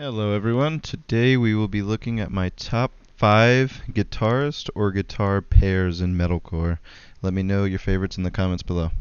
Hello everyone. Today we will be looking at my top 5 guitarist or guitar pairs in metalcore. Let me know your favorites in the comments below.